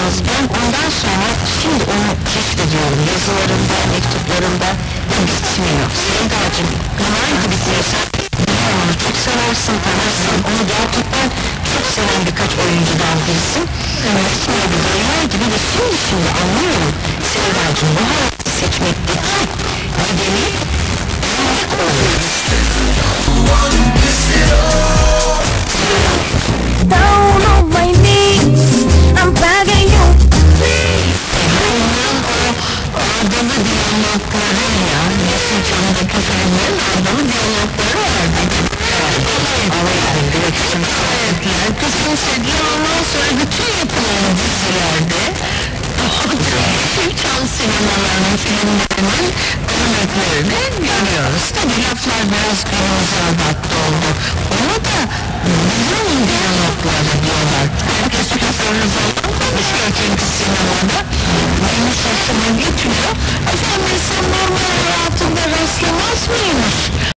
yazdım. Ondan sonra şimdi onu keşfediyorum. Yazılarında, mektuplarında bu bitmiyor. Sevdacığım, roman gibi diyorsan onu çok seversin, tanırsın. Onu gerçekten çok seven birkaç oyuncudan birisin. Evet. Şimdi rüya gibi de şimdi şimdi anlıyorum. Sevdacığım bu hayatı seçmekteki nedeni Diyalogları ya. Mesut'undaki filmlerin adamı diyalogları vardı. Ama yani kısmı sevgiler ondan sonra bütün yapılan dizilerde Türk sinemalarının filmlerinin örneklerini görüyoruz. Tabi laflar biraz kırmızı adapte oldu. Ona da bizim diyalogları diyorlar. Herkes lafları zaman konuşuyor çünkü sinemada. Hmm.